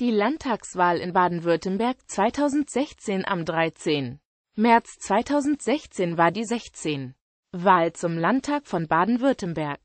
Die Landtagswahl in Baden-Württemberg 2016 am 13. März 2016 war die 16. Wahl zum Landtag von Baden-Württemberg.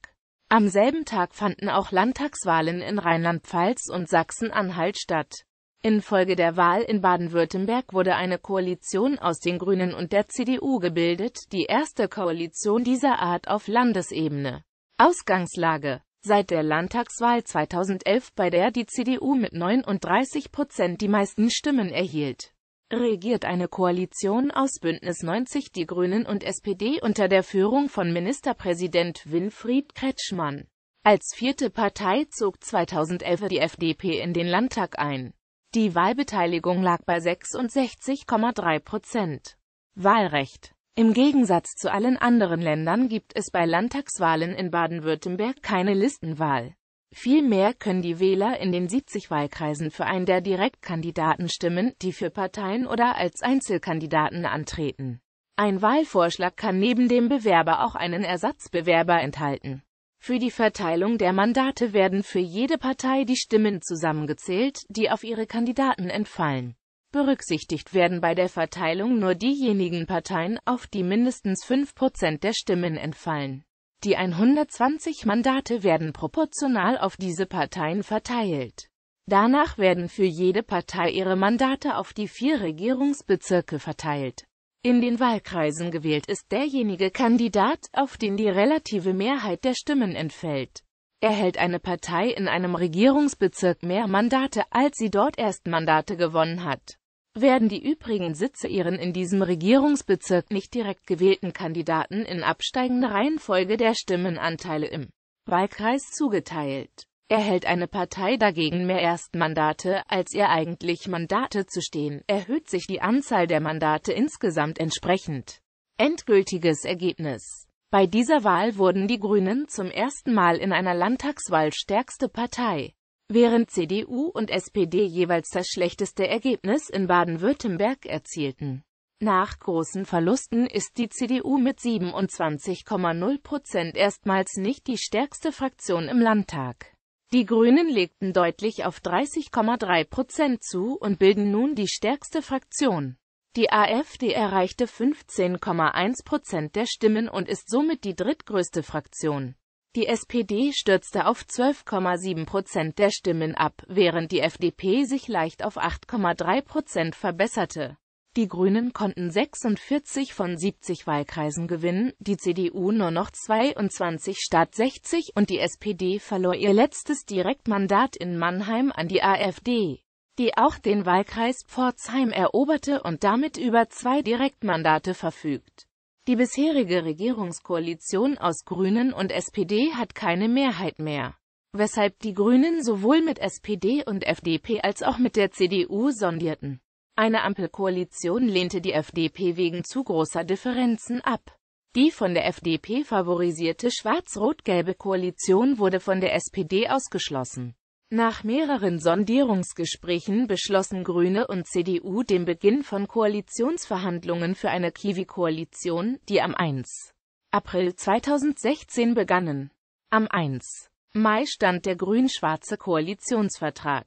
Am selben Tag fanden auch Landtagswahlen in Rheinland-Pfalz und Sachsen-Anhalt statt. Infolge der Wahl in Baden-Württemberg wurde eine Koalition aus den Grünen und der CDU gebildet, die erste Koalition dieser Art auf Landesebene. Ausgangslage Seit der Landtagswahl 2011, bei der die CDU mit 39 Prozent die meisten Stimmen erhielt, regiert eine Koalition aus Bündnis 90 Die Grünen und SPD unter der Führung von Ministerpräsident Winfried Kretschmann. Als vierte Partei zog 2011 die FDP in den Landtag ein. Die Wahlbeteiligung lag bei 66,3 Prozent. Wahlrecht im Gegensatz zu allen anderen Ländern gibt es bei Landtagswahlen in Baden-Württemberg keine Listenwahl. Vielmehr können die Wähler in den 70 Wahlkreisen für einen der Direktkandidaten stimmen, die für Parteien oder als Einzelkandidaten antreten. Ein Wahlvorschlag kann neben dem Bewerber auch einen Ersatzbewerber enthalten. Für die Verteilung der Mandate werden für jede Partei die Stimmen zusammengezählt, die auf ihre Kandidaten entfallen. Berücksichtigt werden bei der Verteilung nur diejenigen Parteien, auf die mindestens 5% der Stimmen entfallen. Die 120 Mandate werden proportional auf diese Parteien verteilt. Danach werden für jede Partei ihre Mandate auf die vier Regierungsbezirke verteilt. In den Wahlkreisen gewählt ist derjenige Kandidat, auf den die relative Mehrheit der Stimmen entfällt. Erhält eine Partei in einem Regierungsbezirk mehr Mandate, als sie dort erst Mandate gewonnen hat, werden die übrigen Sitze ihren in diesem Regierungsbezirk nicht direkt gewählten Kandidaten in absteigender Reihenfolge der Stimmenanteile im Wahlkreis zugeteilt. Erhält eine Partei dagegen mehr Erstmandate, als ihr eigentlich Mandate zu stehen, erhöht sich die Anzahl der Mandate insgesamt entsprechend. Endgültiges Ergebnis Bei dieser Wahl wurden die Grünen zum ersten Mal in einer Landtagswahl stärkste Partei während CDU und SPD jeweils das schlechteste Ergebnis in Baden-Württemberg erzielten. Nach großen Verlusten ist die CDU mit 27,0 Prozent erstmals nicht die stärkste Fraktion im Landtag. Die Grünen legten deutlich auf 30,3 Prozent zu und bilden nun die stärkste Fraktion. Die AfD erreichte 15,1 Prozent der Stimmen und ist somit die drittgrößte Fraktion. Die SPD stürzte auf 12,7 Prozent der Stimmen ab, während die FDP sich leicht auf 8,3 Prozent verbesserte. Die Grünen konnten 46 von 70 Wahlkreisen gewinnen, die CDU nur noch 22 statt 60 und die SPD verlor ihr letztes Direktmandat in Mannheim an die AfD, die auch den Wahlkreis Pforzheim eroberte und damit über zwei Direktmandate verfügt. Die bisherige Regierungskoalition aus Grünen und SPD hat keine Mehrheit mehr, weshalb die Grünen sowohl mit SPD und FDP als auch mit der CDU sondierten. Eine Ampelkoalition lehnte die FDP wegen zu großer Differenzen ab. Die von der FDP favorisierte schwarz-rot-gelbe Koalition wurde von der SPD ausgeschlossen. Nach mehreren Sondierungsgesprächen beschlossen Grüne und CDU den Beginn von Koalitionsverhandlungen für eine Kiwi-Koalition, die am 1. April 2016 begannen. Am 1. Mai stand der grün-schwarze Koalitionsvertrag.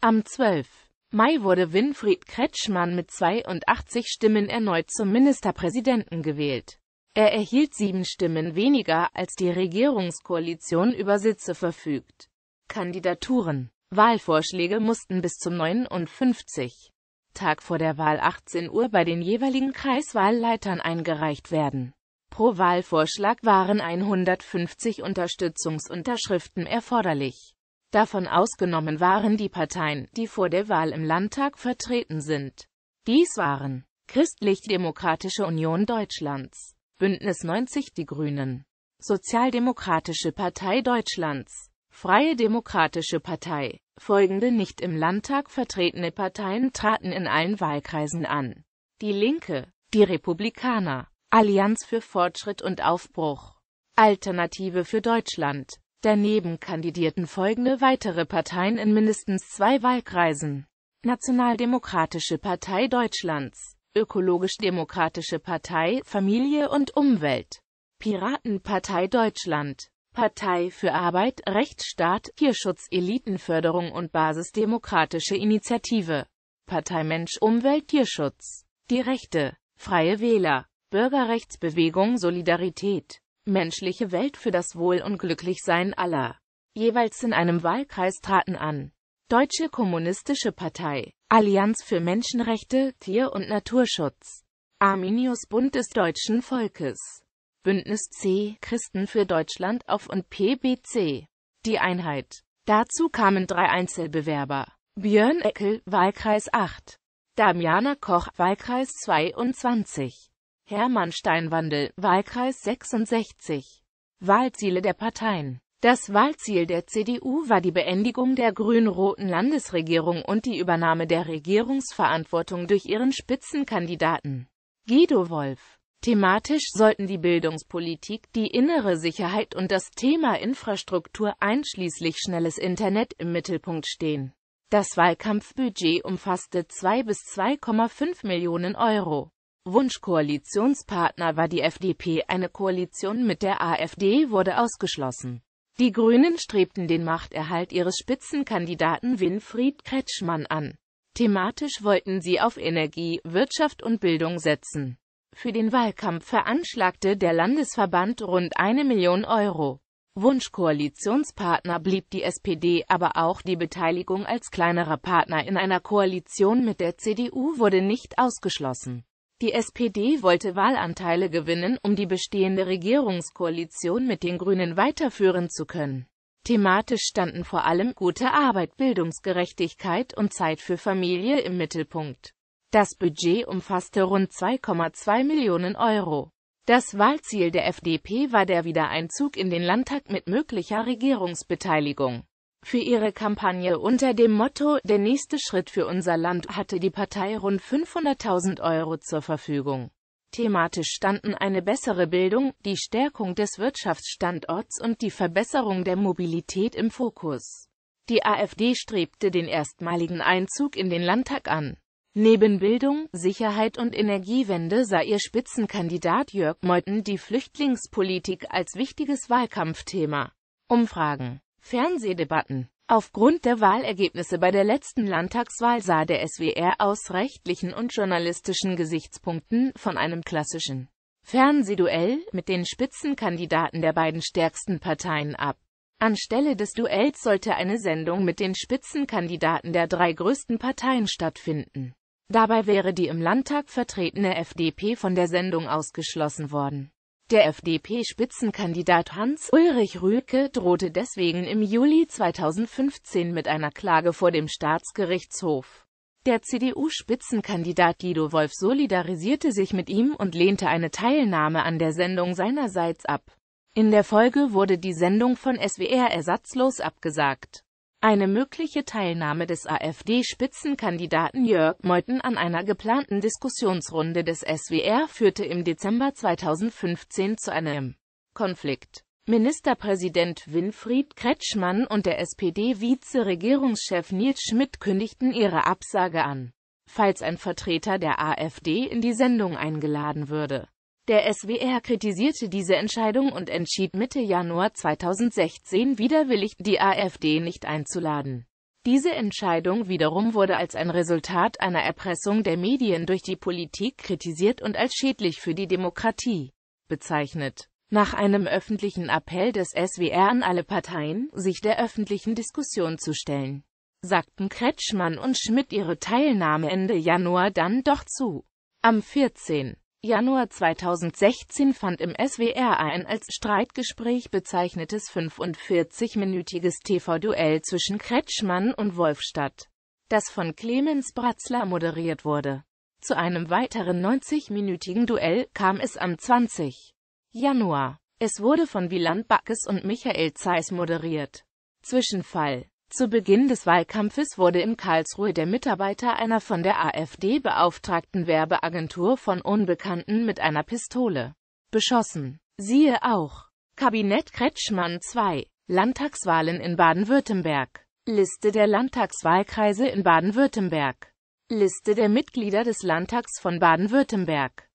Am 12. Mai wurde Winfried Kretschmann mit 82 Stimmen erneut zum Ministerpräsidenten gewählt. Er erhielt sieben Stimmen weniger, als die Regierungskoalition über Sitze verfügt. Kandidaturen. Wahlvorschläge mussten bis zum 59. Tag vor der Wahl 18 Uhr bei den jeweiligen Kreiswahlleitern eingereicht werden. Pro Wahlvorschlag waren 150 Unterstützungsunterschriften erforderlich. Davon ausgenommen waren die Parteien, die vor der Wahl im Landtag vertreten sind. Dies waren Christlich-Demokratische Union Deutschlands, Bündnis 90 Die Grünen, Sozialdemokratische Partei Deutschlands, Freie Demokratische Partei. Folgende nicht im Landtag vertretene Parteien traten in allen Wahlkreisen an. Die Linke, die Republikaner, Allianz für Fortschritt und Aufbruch, Alternative für Deutschland. Daneben kandidierten folgende weitere Parteien in mindestens zwei Wahlkreisen. Nationaldemokratische Partei Deutschlands, Ökologisch-Demokratische Partei Familie und Umwelt, Piratenpartei Deutschland, Partei für Arbeit, Rechtsstaat, Tierschutz, Elitenförderung und Basisdemokratische Initiative. Partei Mensch, Umwelt, Tierschutz. Die Rechte. Freie Wähler. Bürgerrechtsbewegung Solidarität. Menschliche Welt für das Wohl und Glücklichsein aller. Jeweils in einem Wahlkreis traten an. Deutsche Kommunistische Partei. Allianz für Menschenrechte, Tier- und Naturschutz. Arminius Bund des deutschen Volkes. Bündnis C, Christen für Deutschland auf und PBC. Die Einheit. Dazu kamen drei Einzelbewerber. Björn Eckel, Wahlkreis 8. Damiana Koch, Wahlkreis 22. Hermann Steinwandel, Wahlkreis 66. Wahlziele der Parteien. Das Wahlziel der CDU war die Beendigung der grün-roten Landesregierung und die Übernahme der Regierungsverantwortung durch ihren Spitzenkandidaten. Guido Wolf Thematisch sollten die Bildungspolitik, die innere Sicherheit und das Thema Infrastruktur einschließlich schnelles Internet im Mittelpunkt stehen. Das Wahlkampfbudget umfasste 2 bis 2,5 Millionen Euro. Wunschkoalitionspartner war die FDP, eine Koalition mit der AfD wurde ausgeschlossen. Die Grünen strebten den Machterhalt ihres Spitzenkandidaten Winfried Kretschmann an. Thematisch wollten sie auf Energie, Wirtschaft und Bildung setzen. Für den Wahlkampf veranschlagte der Landesverband rund eine Million Euro. Wunschkoalitionspartner blieb die SPD, aber auch die Beteiligung als kleinerer Partner in einer Koalition mit der CDU wurde nicht ausgeschlossen. Die SPD wollte Wahlanteile gewinnen, um die bestehende Regierungskoalition mit den Grünen weiterführen zu können. Thematisch standen vor allem gute Arbeit, Bildungsgerechtigkeit und Zeit für Familie im Mittelpunkt. Das Budget umfasste rund 2,2 Millionen Euro. Das Wahlziel der FDP war der Wiedereinzug in den Landtag mit möglicher Regierungsbeteiligung. Für ihre Kampagne unter dem Motto »Der nächste Schritt für unser Land« hatte die Partei rund 500.000 Euro zur Verfügung. Thematisch standen eine bessere Bildung, die Stärkung des Wirtschaftsstandorts und die Verbesserung der Mobilität im Fokus. Die AfD strebte den erstmaligen Einzug in den Landtag an. Neben Bildung, Sicherheit und Energiewende sah ihr Spitzenkandidat Jörg Meuthen die Flüchtlingspolitik als wichtiges Wahlkampfthema. Umfragen, Fernsehdebatten. Aufgrund der Wahlergebnisse bei der letzten Landtagswahl sah der SWR aus rechtlichen und journalistischen Gesichtspunkten von einem klassischen Fernsehduell mit den Spitzenkandidaten der beiden stärksten Parteien ab. Anstelle des Duells sollte eine Sendung mit den Spitzenkandidaten der drei größten Parteien stattfinden. Dabei wäre die im Landtag vertretene FDP von der Sendung ausgeschlossen worden. Der FDP-Spitzenkandidat Hans-Ulrich Rühlke drohte deswegen im Juli 2015 mit einer Klage vor dem Staatsgerichtshof. Der CDU-Spitzenkandidat Guido Wolf solidarisierte sich mit ihm und lehnte eine Teilnahme an der Sendung seinerseits ab. In der Folge wurde die Sendung von SWR ersatzlos abgesagt. Eine mögliche Teilnahme des AfD-Spitzenkandidaten Jörg Meuthen an einer geplanten Diskussionsrunde des SWR führte im Dezember 2015 zu einem Konflikt. Ministerpräsident Winfried Kretschmann und der SPD-Vize-Regierungschef Nils Schmidt kündigten ihre Absage an, falls ein Vertreter der AfD in die Sendung eingeladen würde. Der SWR kritisierte diese Entscheidung und entschied Mitte Januar 2016 widerwillig, die AfD nicht einzuladen. Diese Entscheidung wiederum wurde als ein Resultat einer Erpressung der Medien durch die Politik kritisiert und als schädlich für die Demokratie bezeichnet. Nach einem öffentlichen Appell des SWR an alle Parteien, sich der öffentlichen Diskussion zu stellen, sagten Kretschmann und Schmidt ihre Teilnahme Ende Januar dann doch zu. Am 14. Januar 2016 fand im SWR ein als Streitgespräch bezeichnetes 45-minütiges TV-Duell zwischen Kretschmann und Wolf statt, das von Clemens Bratzler moderiert wurde. Zu einem weiteren 90-minütigen Duell kam es am 20. Januar. Es wurde von Wieland Backes und Michael Zeiss moderiert. Zwischenfall zu Beginn des Wahlkampfes wurde in Karlsruhe der Mitarbeiter einer von der AfD beauftragten Werbeagentur von Unbekannten mit einer Pistole beschossen. Siehe auch Kabinett Kretschmann II Landtagswahlen in Baden-Württemberg. Liste der Landtagswahlkreise in Baden-Württemberg. Liste der Mitglieder des Landtags von Baden-Württemberg